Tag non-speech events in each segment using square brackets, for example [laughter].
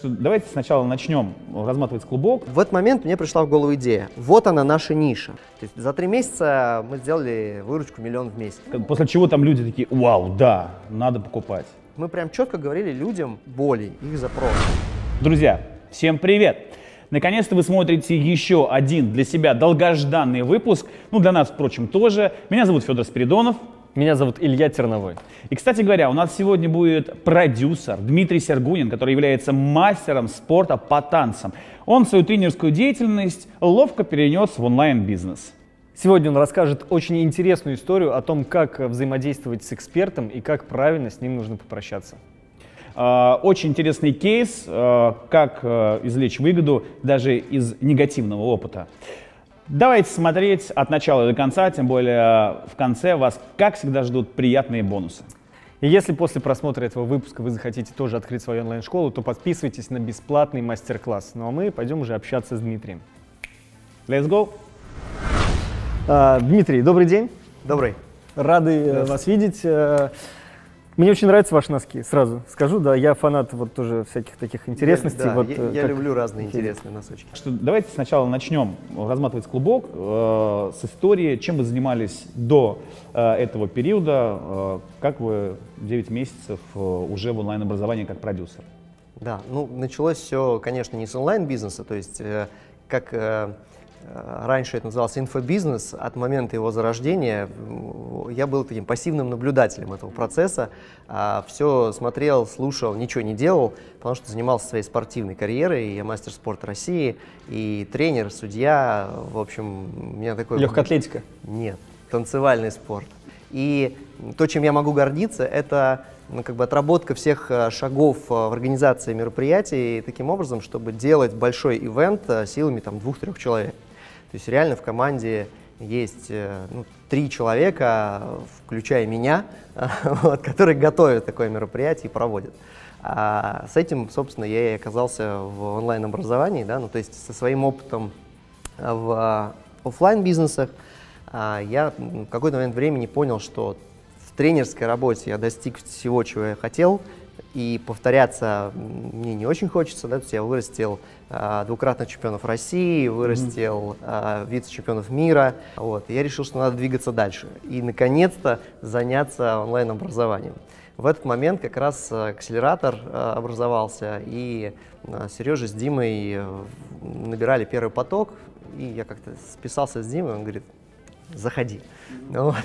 что давайте сначала начнем разматывать клубок. В этот момент мне пришла в голову идея. Вот она наша ниша. То есть за три месяца мы сделали выручку миллион в месяц. После чего там люди такие, вау, да, надо покупать. Мы прям четко говорили людям боли, их запросы. Друзья, всем привет! Наконец-то вы смотрите еще один для себя долгожданный выпуск. Ну, для нас, впрочем, тоже. Меня зовут Федор Спиридонов. Меня зовут Илья Терновой. И, кстати говоря, у нас сегодня будет продюсер Дмитрий Сергунин, который является мастером спорта по танцам. Он свою тренерскую деятельность ловко перенес в онлайн-бизнес. Сегодня он расскажет очень интересную историю о том, как взаимодействовать с экспертом и как правильно с ним нужно попрощаться. А, очень интересный кейс, а, как а, извлечь выгоду даже из негативного опыта. Давайте смотреть от начала до конца, тем более в конце вас, как всегда, ждут приятные бонусы. И если после просмотра этого выпуска вы захотите тоже открыть свою онлайн-школу, то подписывайтесь на бесплатный мастер-класс. Ну а мы пойдем уже общаться с Дмитрием. Let's go! А, Дмитрий, добрый день. Добрый. Рады э, вас видеть. Мне очень нравятся ваши носки, сразу скажу, да, я фанат вот тоже всяких таких интересностей. Да, вот, я, э, я как- люблю разные интересные носочки. Что, давайте сначала начнем разматывать клубок э, с истории, чем вы занимались до э, этого периода, э, как вы 9 месяцев э, уже в онлайн-образовании как продюсер. Да, ну началось все, конечно, не с онлайн-бизнеса, то есть э, как э, раньше это называлось инфобизнес, от момента его зарождения я был таким пассивным наблюдателем этого процесса, все смотрел, слушал, ничего не делал, потому что занимался своей спортивной карьерой, я мастер спорта России и тренер, судья, в общем, у меня такой... Легкая атлетика. Нет, танцевальный спорт. И то, чем я могу гордиться, это ну, как бы отработка всех э, шагов э, в организации мероприятий таким образом, чтобы делать большой ивент э, силами там двух-трех человек. То есть реально в команде есть э, ну, три человека, включая меня, [laughs] вот, которые готовят такое мероприятие и проводят. А с этим, собственно, я и оказался в онлайн-образовании, да, ну, то есть со своим опытом в офлайн бизнесах а, я в какой-то момент времени понял, что в тренерской работе я достиг всего, чего я хотел, и повторяться мне не очень хочется, да, то есть я вырастил а, двукратных чемпионов России, вырастил а, вице-чемпионов мира, вот, и я решил, что надо двигаться дальше и, наконец-то, заняться онлайн-образованием. В этот момент как раз э, акселератор э, образовался, и э, Сережа с Димой э, набирали первый поток, и я как-то списался с Димой, он говорит, заходи. Вот.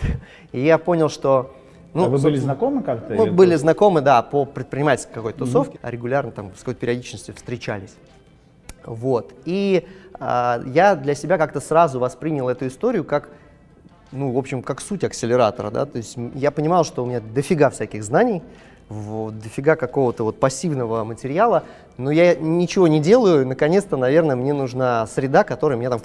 И я понял, что... А вы были знакомы как-то? Мы или были знакомы, да, по предпринимательской какой-то тусовке, а регулярно там с какой-то периодичностью встречались. Вот. И а, я для себя как-то сразу воспринял эту историю как, ну, в общем, как суть акселератора, да, то есть я понимал, что у меня дофига всяких знаний, вот, дофига какого-то вот пассивного материала, но я ничего не делаю, наконец-то, наверное, мне нужна среда, которая меня там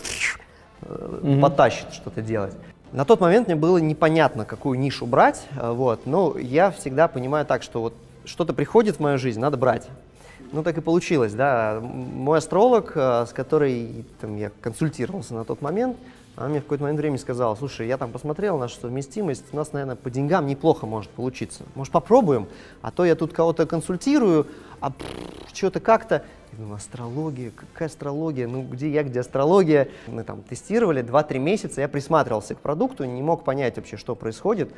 э, потащит что-то делать. На тот момент мне было непонятно, какую нишу брать, э, вот, но я всегда понимаю так, что вот что-то приходит в мою жизнь, надо брать. Ну, так и получилось, да. Мой астролог, э, с которой там, я консультировался на тот момент, она мне в какой-то момент времени сказала, слушай, я там посмотрел нашу совместимость, у нас, наверное, по деньгам неплохо может получиться. Может, попробуем? А то я тут кого-то консультирую, а что-то как-то... Я думаю, астрология, какая астрология? Ну, где я, где астрология? Мы там тестировали 2-3 месяца, я присматривался к продукту, не мог понять вообще, что происходит.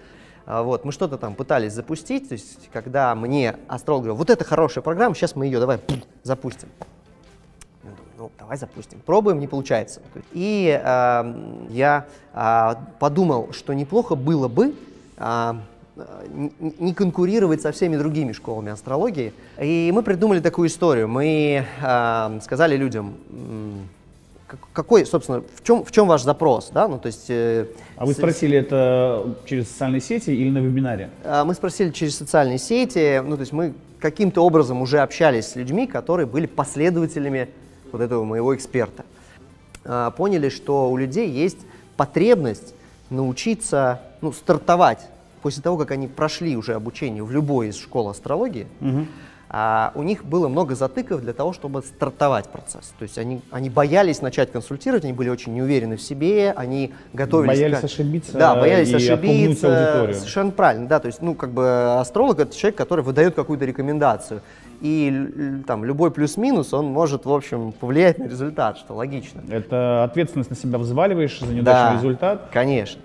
А, Вот, мы что-то там пытались запустить, то есть, когда мне астролог говорил, вот это хорошая программа, сейчас мы ее давай запустим. Ну, давай запустим. Пробуем, не получается. И а, я а, подумал, что неплохо было бы н- не конкурировать со всеми другими школами астрологии. И мы придумали такую историю. Мы а, сказали людям, какой, собственно, в чем, в чем ваш запрос, да, ну, то есть... э, А вы с- спросили это через социальные сети или на вебинаре? а, Мы спросили через социальные сети, ну, то есть мы каким-то образом уже общались с людьми, которые были последователями вот этого моего эксперта. А, Поняли, что у людей есть потребность научиться, ну, стартовать после того, как они прошли уже обучение в любой из школ астрологии, а, у них было много затыков для того, чтобы стартовать процесс. То есть они, они боялись начать консультировать, они были очень неуверены в себе, они готовились... Боялись к- ошибиться Да, боялись и ошибиться. аудиторию. Совершенно правильно, да. То есть, ну, как бы астролог это человек, который выдает какую-то рекомендацию. и там любой плюс-минус, он может, в общем, повлиять на результат, что логично. Это ответственность на себя взваливаешь за неудачный Да, результат. Конечно.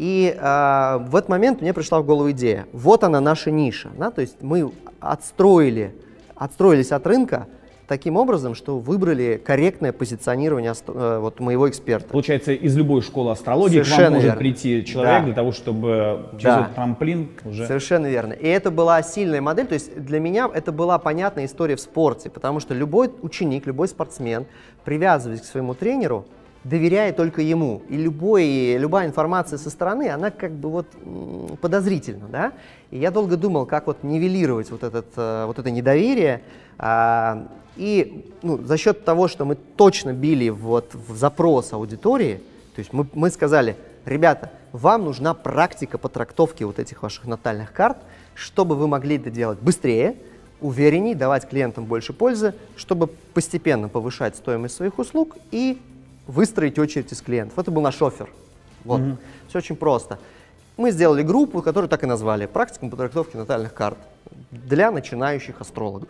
И а, в этот момент мне пришла в голову идея. Вот она наша ниша. Да? То есть мы отстроили, отстроились от рынка таким образом, что выбрали корректное позиционирование э, вот, моего эксперта. Получается, из любой школы астрологии к Совершенно вам может верно. прийти человек Да. для того, чтобы через Да. этот трамплин уже... Совершенно верно. И это была сильная модель. То есть для меня это была понятная история в спорте, потому что любой ученик, любой спортсмен, привязываясь к своему тренеру, доверяет только ему. И любой, любая информация со стороны, она как бы вот подозрительна, да? И я долго думал, как вот нивелировать вот, этот, э, вот это недоверие. А, и ну, за счет того, что мы точно били вот в запрос аудитории, то есть мы, мы сказали, ребята, вам нужна практика по трактовке вот этих ваших натальных карт, чтобы вы могли это делать быстрее, уверенней, давать клиентам больше пользы, чтобы постепенно повышать стоимость своих услуг и выстроить очередь из клиентов. Это был наш офер. Вот. Все очень просто. Мы сделали группу, которую так и назвали «Практикум по трактовке натальных карт» для начинающих астрологов.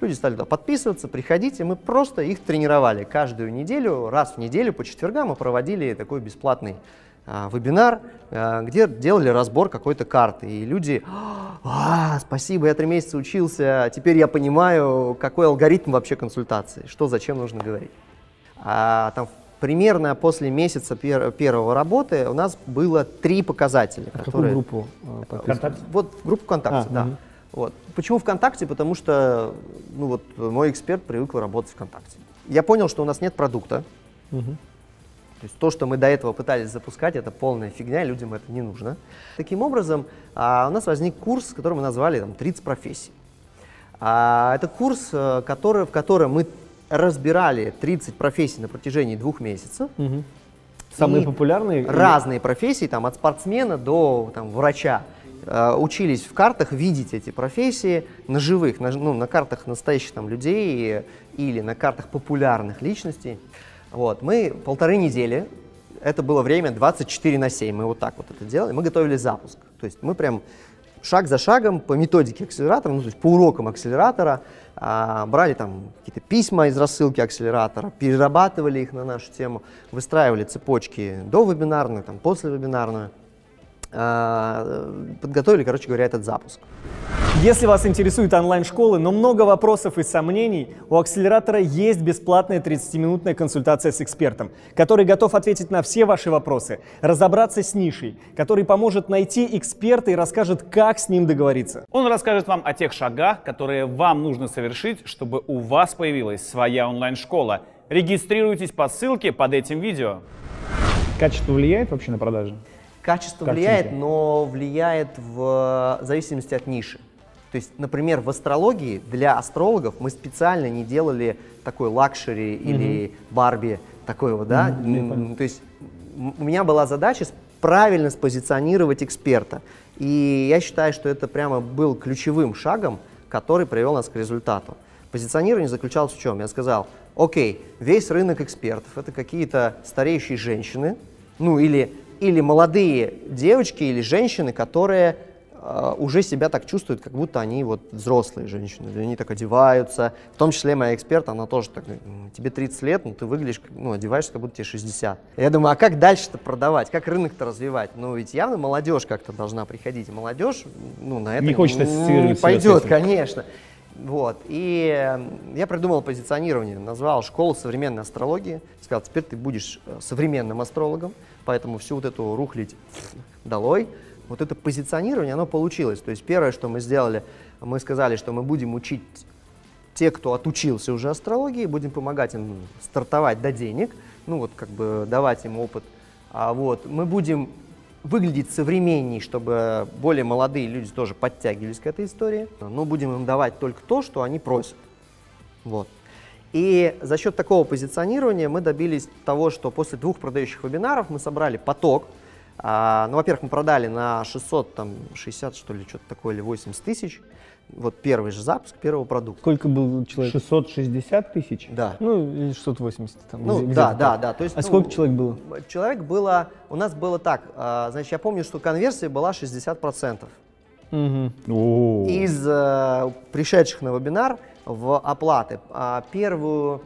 Люди стали туда подписываться, приходить, и мы просто их тренировали. Каждую неделю, раз в неделю, по четвергам мы проводили такой бесплатный а, вебинар, а, где делали разбор какой-то карты. И люди, а, спасибо, я три месяца учился, теперь я понимаю, какой алгоритм вообще консультации, что, зачем нужно говорить. А, там примерно после месяца пер- первого работы у нас было три показателя, А какую которые... группу э, подписывали? Контакт? Вот группу ВКонтакте, А, да. мгм. Вот. Почему ВКонтакте? Потому что ну вот, мой эксперт привык работать ВКонтакте. Я понял, что у нас нет продукта. Мгм. То есть то, что мы до этого пытались запускать, это полная фигня, людям это не нужно. Таким образом, а, у нас возник курс, который мы назвали там, «30 профессий». А, это курс, э, который, в котором мы разбирали 30 профессий на протяжении двух месяцев. Мгм. Самые И популярные? разные профессии, там, от спортсмена до там, врача, э, учились в картах видеть эти профессии на живых, на, ну, на картах настоящих там, людей э, или на картах популярных личностей. Вот. Мы полторы недели, это было время 24 на 7, мы вот так вот это делали, мы готовили запуск. То есть мы прям шаг за шагом по методике акселератора, ну, то есть по урокам акселератора, а, брали там какие-то письма из рассылки акселератора, перерабатывали их на нашу тему, выстраивали цепочки до вебинарную, там, после вебинарную, подготовили, короче говоря, этот запуск. Если вас интересуют онлайн-школы, но много вопросов и сомнений, у акселератора есть бесплатная 30-минутная консультация с экспертом, который готов ответить на все ваши вопросы, разобраться с нишей, который поможет найти эксперта и расскажет, как с ним договориться. Он расскажет вам о тех шагах, которые вам нужно совершить, чтобы у вас появилась своя онлайн-школа. Регистрируйтесь по ссылке под этим видео. Качество влияет вообще на продажи? Качество Картинки. влияет, но влияет в зависимости от ниши. То есть, например, в астрологии для астрологов мы специально не делали такой luxury или Барби, такой вот, да. М, То есть у меня была задача правильно спозиционировать эксперта. И я считаю, что это прямо был ключевым шагом, который привел нас к результату. Позиционирование заключалось в чем? Я сказал, окей, весь рынок экспертов это какие-то стареющие женщины, ну или, или молодые девочки или женщины, которые э, уже себя так чувствуют, как будто они вот взрослые женщины, они так одеваются. В том числе моя эксперт, она тоже так, «М, тебе 30 лет, но ты выглядишь, ну, одеваешься, как будто тебе 60. Я думаю, а как дальше-то продавать, как рынок-то развивать? Ну, ведь явно молодежь как-то должна приходить. Молодежь, ну, на это Не хочет с пойдет, конечно. Вот. И э, я придумал позиционирование, назвал школу современной астрологии. Сказал, теперь ты будешь э, современным астрологом, поэтому всю вот эту рухлить долой. Вот это позиционирование, оно получилось. То есть первое, что мы сделали, мы сказали, что мы будем учить те, кто отучился уже астрологии, будем помогать им стартовать до денег, ну вот как бы давать им опыт. А вот мы будем выглядеть современней, чтобы более молодые люди тоже подтягивались к этой истории. Но будем им давать только то, что они просят. Вот. И за счет такого позиционирования мы добились того, что после двух продающих вебинаров мы собрали поток. А, ну, во-первых, мы продали на 600, там, 60, что ли, что-то такое, или 80 тысяч. Вот первый же запуск первого продукта. Сколько был человек? 660 тысяч? Да. Ну, или 680 там. Ну, где- да, где-то да, так. да. То есть, А ну, сколько человек было? Человек было, у нас было так, а, значит, я помню, что конверсия была 60%. О. из э, пришедших на вебинар в оплаты. А первую,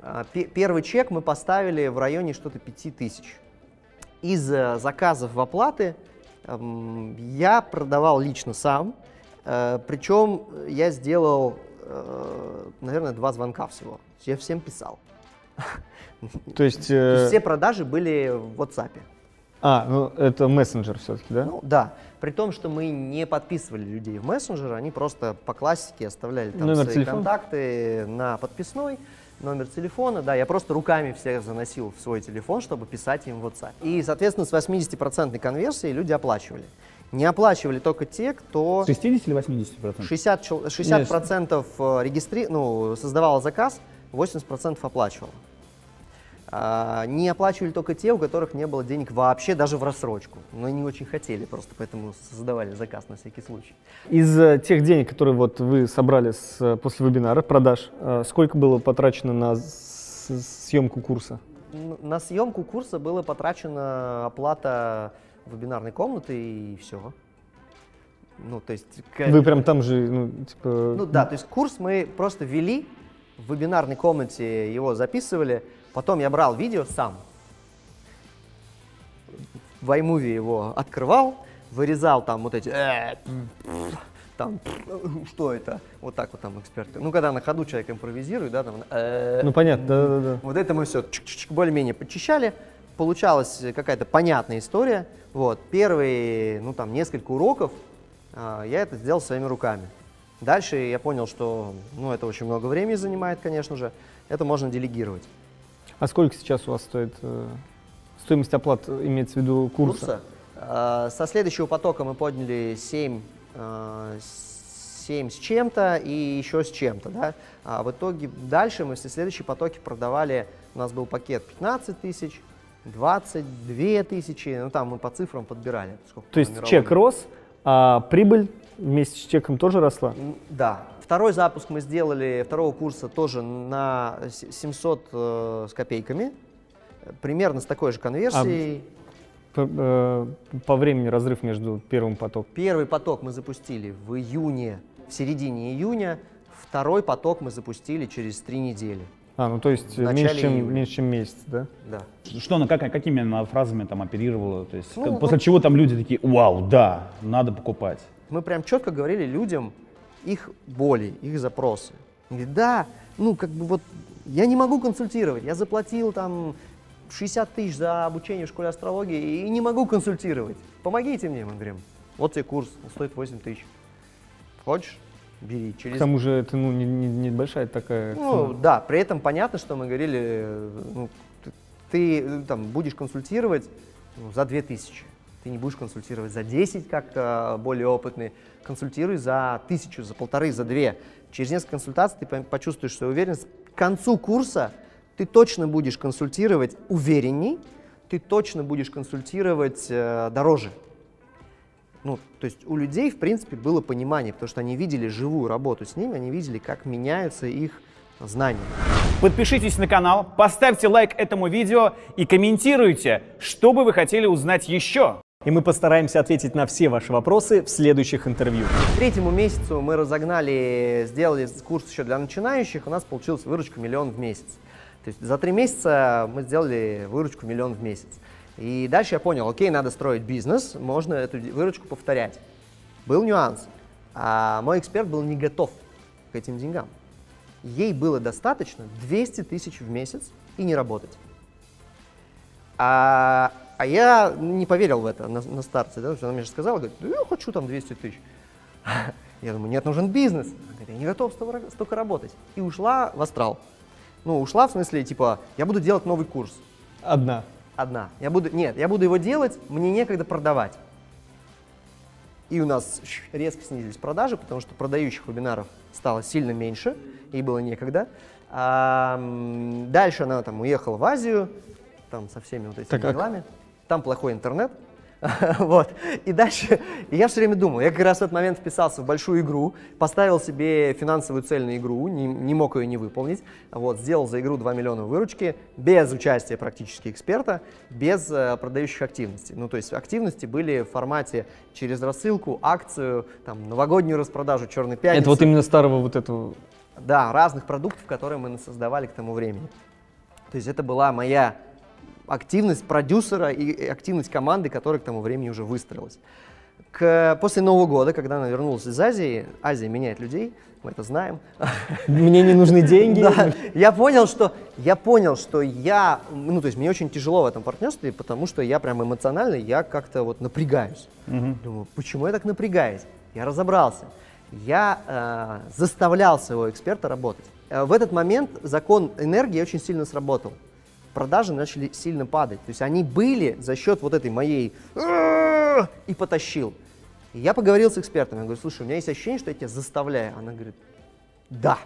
а, пе- первый чек мы поставили в районе что-то 5000. Из э, заказов в оплаты эм, я продавал лично сам, э, причем я сделал, э, наверное, два звонка всего. Я всем писал. То есть... [laughs] То есть все продажи были в WhatsApp. А, ну это мессенджер все-таки, да? Ну да, при том, что мы не подписывали людей в мессенджер, они просто по классике оставляли там Номер свои телефона? контакты на подписной, номер телефона, да, я просто руками всех заносил в свой телефон, чтобы писать им в WhatsApp. И, соответственно, с 80% конверсией люди оплачивали. Не оплачивали только те, кто 60 или 80 процентов? 60, чел- 60% э, регистри... ну, создавал заказ, 80% оплачивал. А, не оплачивали только те, у которых не было денег вообще, даже в рассрочку. Но не очень хотели просто, поэтому создавали заказ на всякий случай. Из э, тех денег, которые вот вы собрали с, э, после вебинара, продаж, э, сколько было потрачено на съемку курса? На съемку курса было потрачена оплата вебинарной комнаты и все. Ну, то есть... Вы прям там же, ну, типа... Ну да, то есть курс мы просто вели, в вебинарной комнате его записывали, потом я брал видео сам, в iMovie его открывал, вырезал там вот эти, э, там, что это, вот так вот там эксперты. Ну, когда на ходу человек импровизирует, да, там, э, Ну понятно, да-да-да. вот это мы все более-менее подчищали. Получалась какая-то понятная история. Вот. Первые, ну там, несколько уроков а, я это сделал своими руками. Дальше я понял, что, ну, это очень много времени занимает, конечно же. Это можно делегировать. А сколько сейчас у вас стоит э, стоимость оплат, имеется в виду курса? Курса. А, со следующего потока мы подняли 7, а, 7 с чем-то и еще с чем-то, да. А в итоге дальше мы все следующие потоки продавали, у нас был пакет 15 тысяч, 22 тысячи, ну там мы по цифрам подбирали. То есть чек рос, а прибыль вместе с чеком тоже росла? Да. Второй запуск мы сделали второго курса тоже на с- 700 э, с копейками, примерно с такой же конверсией. П- э, По времени разрыв между первым потоком. Первый поток мы запустили в июне, в середине июня. Второй поток мы запустили через три недели. А, ну то есть э, меньше, чем, июля. меньше, чем месяц, да? Да. Что она, как, какими она фразами там оперировала? То есть, Ну, как- после чего там люди такие, вау, да, надо покупать. Мы прям четко говорили людям их боли, их запросы. Они говорят, да, ну как бы вот я не могу консультировать, я заплатил там 60 тысяч за обучение в школе астрологии и не могу консультировать. Помогите мне, мы говорим. Вот тебе курс, он стоит 8 тысяч. Хочешь? Бери. К Через тому же это ну, не- не- небольшая такая Ну, да, при этом понятно, что мы говорили, э, ну, ты, ты, э, там будешь консультировать ну, за 2000. Ты не будешь консультировать за 10, как э, более опытный. Консультируй за тысячу, за полторы, за две. Через несколько консультаций ты почувствуешь свою уверенность. К концу курса ты точно будешь консультировать уверенней, ты точно будешь консультировать э, дороже. Ну, то есть у людей, в принципе, было понимание, потому что они видели живую работу с ними, они видели, как меняются их знания. Подпишитесь на канал, поставьте лайк этому видео и комментируйте, что бы вы хотели узнать еще. И мы постараемся ответить на все ваши вопросы в следующих интервью. Третьему месяцу мы разогнали, сделали курс еще для начинающих, у нас получилась выручка миллион в месяц. То есть за три месяца мы сделали выручку миллион в месяц. И дальше я понял, окей, надо строить бизнес, можно эту выручку повторять. Был нюанс. А мой эксперт был не готов к этим деньгам. Ей было достаточно 200 тысяч в месяц и не работать. А, а я не поверил в это на, на старте, да, она мне же сказала, говорит, «Да я хочу там 200 тысяч. [laughs] Я думаю, нет, нужен бизнес. Она говорит, я не готов столько, работать. И ушла в астрал. Ну, ушла в смысле, типа, я буду делать новый курс. Одна. Одна. Я буду, нет, я буду его делать, мне некогда продавать. И у нас резко снизились продажи, потому что продающих вебинаров стало сильно меньше, ей было некогда. А, дальше она там уехала в Азию, там со всеми вот этими Так, а делами. Там плохой интернет. [laughs] вот. И дальше и я все время думал, я как раз в этот момент вписался в большую игру, поставил себе финансовую цель на игру, не, не мог ее не выполнить. Вот, сделал за игру 2 миллиона выручки, без участия практически эксперта, без э, продающих активностей. Ну, то есть активности были в формате через рассылку, акцию, там, новогоднюю распродажу, черный пятницы. Это вот именно старого вот этого... Да, разных продуктов, которые мы создавали к тому времени. То есть это была моя активность продюсера и активность команды, которая к тому времени уже выстроилась. К, после Нового года, когда она вернулась из Азии, Азия меняет людей, мы это знаем. Мне не нужны [laughs] деньги. Да, я понял, что я понял, что я, ну то есть мне очень тяжело в этом партнерстве, потому что я прям эмоционально, я как-то вот напрягаюсь. Угу. Думаю, почему я так напрягаюсь? Я разобрался. Я э, заставлял своего эксперта работать. Э, в этот момент закон энергии очень сильно сработал продажи начали сильно падать. То есть они были за счет вот этой моей и потащил. И я поговорил с экспертом, я говорю, слушай, у меня есть ощущение, что я тебя заставляю. Она говорит, да.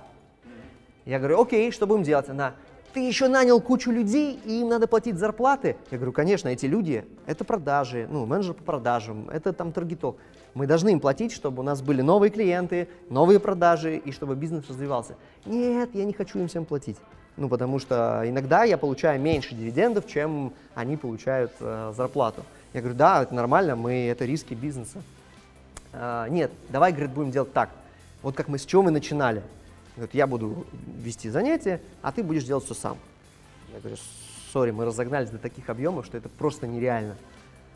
Я говорю, окей, что будем делать? Она, ты еще нанял кучу людей, и им надо платить зарплаты. Я говорю, конечно, эти люди, это продажи, ну, менеджер по продажам, это там таргеток. Мы должны им платить, чтобы у нас были новые клиенты, новые продажи, и чтобы бизнес развивался. Нет, я не хочу им всем платить. Ну, потому что иногда я получаю меньше дивидендов, чем они получают э, зарплату. Я говорю, да, это нормально, мы, это риски бизнеса. А, нет, давай, говорит, будем делать так. Вот как мы с чего мы начинали. Говорит, я буду вести занятия, а ты будешь делать все сам. Я говорю, сори, мы разогнались до таких объемов, что это просто нереально.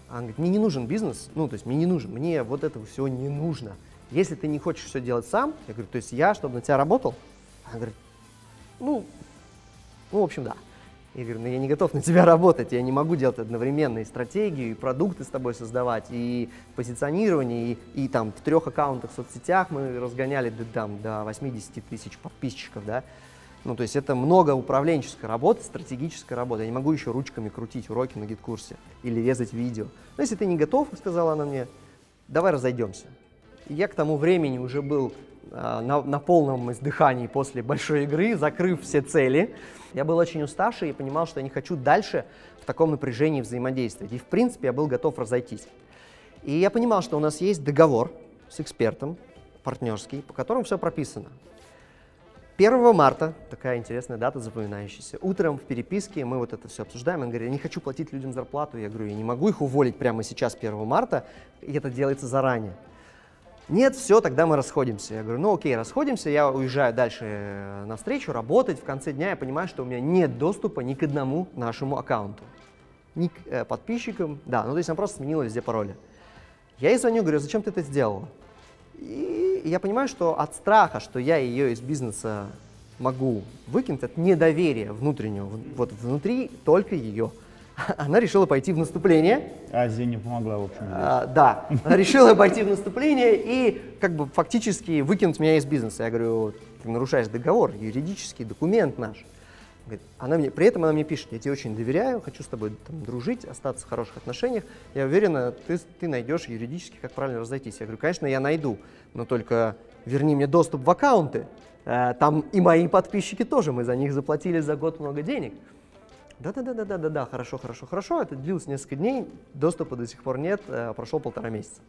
Она говорит, мне не нужен бизнес, ну, то есть мне не нужен, мне вот этого всего не нужно. Если ты не хочешь все делать сам, я говорю, то есть я, чтобы на тебя работал? Она говорит, ну, ну, в общем, да. Я говорю, ну я не готов на тебя [laughs] работать, я не могу делать одновременно и стратегию, и продукты с тобой создавать, и позиционирование, и, и там в трех аккаунтах в соцсетях мы разгоняли до, там, до 80 тысяч подписчиков, да. Ну, то есть это много управленческой работы, стратегической работы. Я не могу еще ручками крутить уроки на гид-курсе или резать видео. Но если ты не готов, сказала она мне, давай разойдемся. И я к тому времени уже был на, на полном издыхании после большой игры, закрыв все цели. Я был очень уставший и понимал, что я не хочу дальше в таком напряжении взаимодействовать. И, в принципе, я был готов разойтись. И я понимал, что у нас есть договор с экспертом, партнерский, по которому все прописано. 1 марта, такая интересная дата, запоминающаяся, утром в переписке мы вот это все обсуждаем, он говорит, я не хочу платить людям зарплату, я говорю, я не могу их уволить прямо сейчас, 1 марта, и это делается заранее. Нет, все, тогда мы расходимся. Я говорю, ну окей, расходимся, я уезжаю дальше э, на встречу, работать. В конце дня я понимаю, что у меня нет доступа ни к одному нашему аккаунту. Ни к э, подписчикам, да, ну то есть она просто сменила везде пароли. Я ей звоню, говорю, зачем ты это сделала? И я понимаю, что от страха, что я ее из бизнеса могу выкинуть, от недоверия внутреннего, вот внутри только ее. [laughs] она решила пойти в наступление. Азия не помогла, в общем. А, да, она решила [laughs] пойти в наступление и как бы фактически выкинуть меня из бизнеса. Я говорю, ты нарушаешь договор, юридический документ наш. Она мне, при этом она мне пишет, я тебе очень доверяю, хочу с тобой там, дружить, остаться в хороших отношениях. Я уверена, ты, ты найдешь юридически, как правильно разойтись. Я говорю, конечно, я найду, но только верни мне доступ в аккаунты. Э, там и мои подписчики тоже, мы за них заплатили за год много денег. Да-да-да-да-да-да, хорошо, хорошо, хорошо. Это длилось несколько дней, доступа до сих пор нет, э, прошел полтора месяца.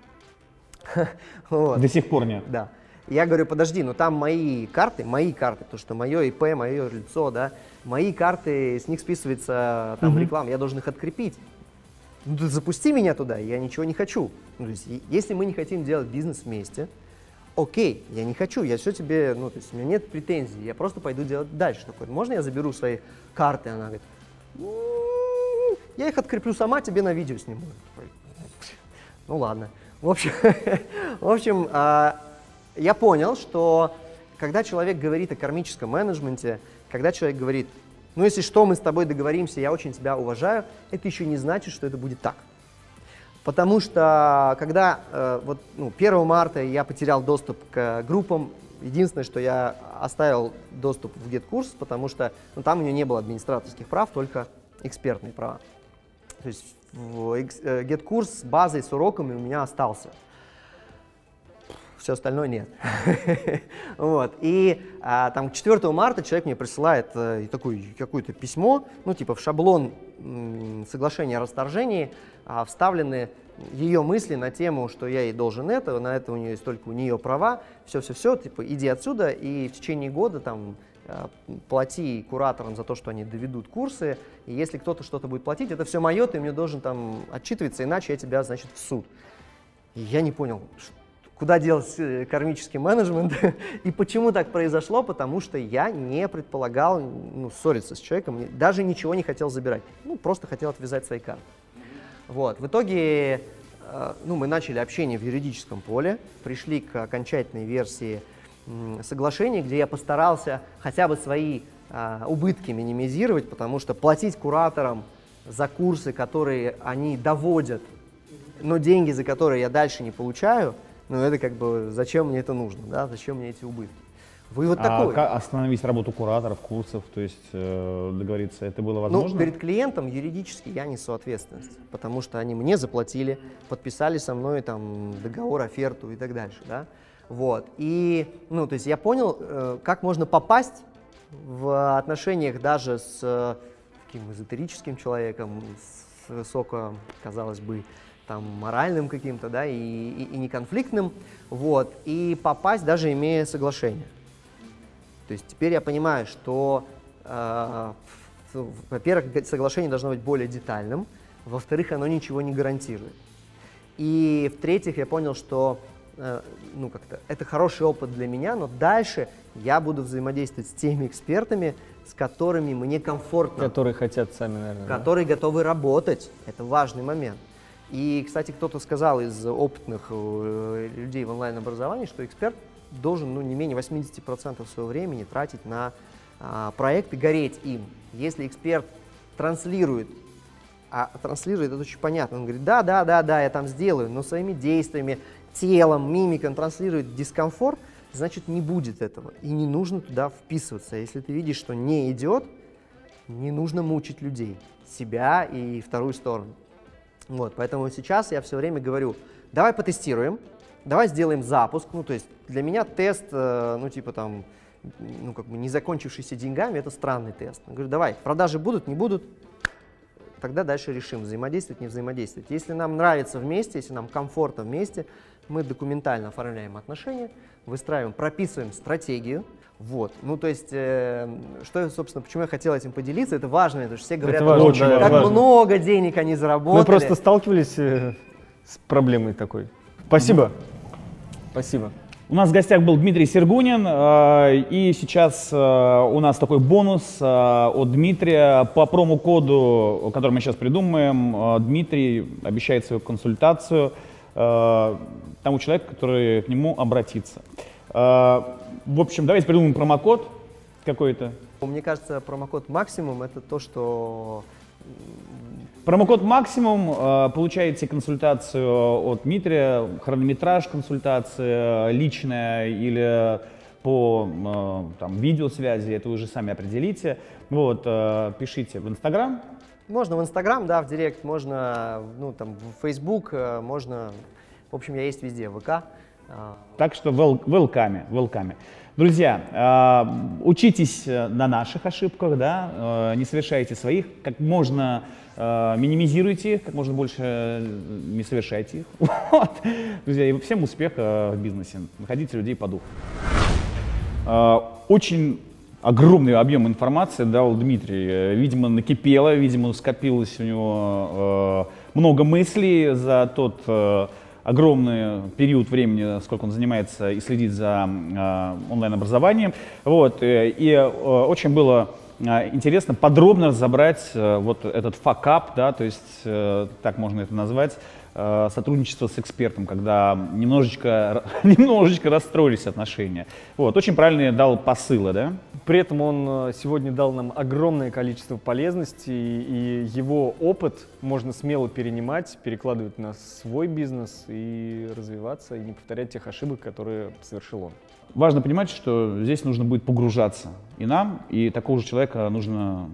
[laughs] вот. До сих пор нет? Да. Я говорю, подожди, но там мои карты, мои карты, то, что мое ИП, мое лицо, да, мои карты, с них списывается там uh-huh. реклама, я должен их открепить. Ну, ты запусти меня туда, я ничего не хочу. Ну, то есть, если мы не хотим делать бизнес вместе, окей, я не хочу, я все тебе, ну, то есть у меня нет претензий, я просто пойду делать дальше. Такой, можно я заберу свои карты? Она говорит, я их откреплю сама, тебе на видео сниму. Ну ладно. В общем, [laughs] в общем а, я понял, что когда человек говорит о кармическом менеджменте, когда человек говорит, ну если что, мы с тобой договоримся, я очень тебя уважаю, это еще не значит, что это будет так. Потому что когда э, вот, ну, 1 марта я потерял доступ к группам, единственное, что я оставил доступ в GetCourse, потому что ну, там у него не было администраторских прав, только экспертные права. То есть э, с базой, с уроками у меня остался. Все остальное нет. [laughs] вот. И а, там 4 марта человек мне присылает а, такое, какое-то письмо, ну типа в шаблон соглашения о расторжении а, вставлены ее мысли на тему, что я ей должен это, на это у нее есть только у нее права, все-все-все, типа, иди отсюда, и в течение года там э, плати кураторам за то, что они доведут курсы, и если кто-то что-то будет платить, это все мое, ты мне должен там отчитываться, иначе я тебя, значит, в суд. И я не понял, куда делать э, кармический менеджмент [laughs] и почему так произошло, потому что я не предполагал ну, ссориться с человеком, даже ничего не хотел забирать, ну, просто хотел отвязать свои карты. Вот. В итоге э, ну, мы начали общение в юридическом поле, пришли к окончательной версии соглашения, где я постарался хотя бы свои а, убытки минимизировать, потому что платить кураторам за курсы, которые они доводят, но деньги за которые я дальше не получаю, ну это как бы зачем мне это нужно, да, зачем мне эти убытки. Вывод а такой. Как остановить работу кураторов, курсов, то есть э, договориться, это было ну, возможно? Ну, перед клиентом юридически я несу ответственность, потому что они мне заплатили, подписали со мной там договор, оферту и так дальше, да. Вот. И, ну, то есть я понял, э, как можно попасть в отношениях даже с э, таким эзотерическим человеком, с высоко, казалось бы, там, моральным каким-то, да, и, и, и неконфликтным, вот, и попасть даже имея соглашение. То есть теперь я понимаю, что, э, во-первых, соглашение должно быть более детальным, во-вторых, оно ничего не гарантирует. И в-третьих, я понял, что э, ну, как-то, это хороший опыт для меня, но дальше я буду взаимодействовать с теми экспертами, с которыми мне комфортно. Которые хотят сами, наверное. Которые да? готовы работать. Это важный момент. И, кстати, кто-то сказал из опытных э, людей в онлайн-образовании, что эксперт должен ну, не менее 80% своего времени тратить на а, проект и гореть им. Если эксперт транслирует, а транслирует это очень понятно, он говорит, да, да, да, да, я там сделаю, но своими действиями, телом, мимиком транслирует дискомфорт, значит не будет этого. И не нужно туда вписываться. Если ты видишь, что не идет, не нужно мучить людей, себя и вторую сторону. Вот, поэтому сейчас я все время говорю, давай потестируем, давай сделаем запуск. Ну, то есть для меня тест, э, ну, типа там, ну, как бы не закончившийся деньгами, это странный тест. Я говорю, давай, продажи будут, не будут, тогда дальше решим, взаимодействовать, не взаимодействовать. Если нам нравится вместе, если нам комфортно вместе, мы документально оформляем отношения, выстраиваем, прописываем стратегию. Вот. Ну, то есть, э, что, собственно, почему я хотел этим поделиться, это важно, потому что все говорят, это важно, очень, да, как важно. много денег они заработали. Мы просто сталкивались э, с проблемой такой. Спасибо. Спасибо. У нас в гостях был Дмитрий Сергунин, э, и сейчас э, у нас такой бонус э, от Дмитрия по промокоду, который мы сейчас придумаем. Дмитрий обещает свою консультацию тому человеку, который к нему обратится. В общем, давайте придумаем промокод какой-то. Мне кажется, промокод максимум это то, что Промокод максимум, э, получаете консультацию от Дмитрия, хронометраж консультация личная или по э, там, видеосвязи, это вы уже сами определите. Вот, э, пишите в Инстаграм. Можно в Инстаграм, да, в Директ, можно ну, там, в Фейсбук, можно, в общем, я есть везде, в ВК. Так что welcome, welcome. Друзья, учитесь на наших ошибках, да, не совершайте своих, как можно Э, минимизируйте их, как можно больше э, не совершайте их. [laughs] Вот. Друзья, и всем успеха в бизнесе. Находите людей по духу. Э, очень огромный объем информации дал Дмитрий. Видимо, накипело, видимо, скопилось у него много мыслей за тот огромный период времени, сколько он занимается и следит за онлайн-образованием. Вот. И очень было интересно подробно разобрать э, вот этот факап, да, то есть э, так можно это назвать, э, сотрудничество с экспертом, когда немножечко, [laughs] немножечко расстроились отношения. Вот, очень правильно дал посылы, да? При этом он сегодня дал нам огромное количество полезности, и его опыт можно смело перенимать, перекладывать на свой бизнес и развиваться, и не повторять тех ошибок, которые совершил он. Важно понимать, что здесь нужно будет погружаться и нам, и такого же человека нужно,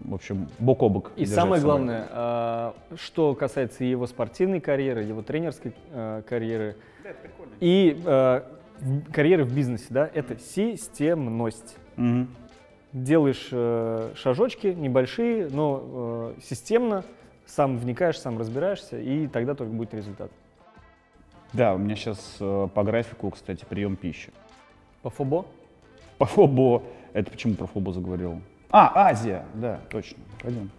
в общем, бок о бок. И самое главное, а, что касается его спортивной карьеры, его тренерской а, карьеры и а, карьеры в бизнесе, да, это системность. Угу. Делаешь шажочки небольшие, но системно Сам вникаешь, сам разбираешься, и тогда только будет результат. Да, у меня сейчас э, по графику, кстати, прием пищи. По ФОБО? По ФОБО. Это почему про ФОБО заговорил? А, Азия, да, точно. Пойдем.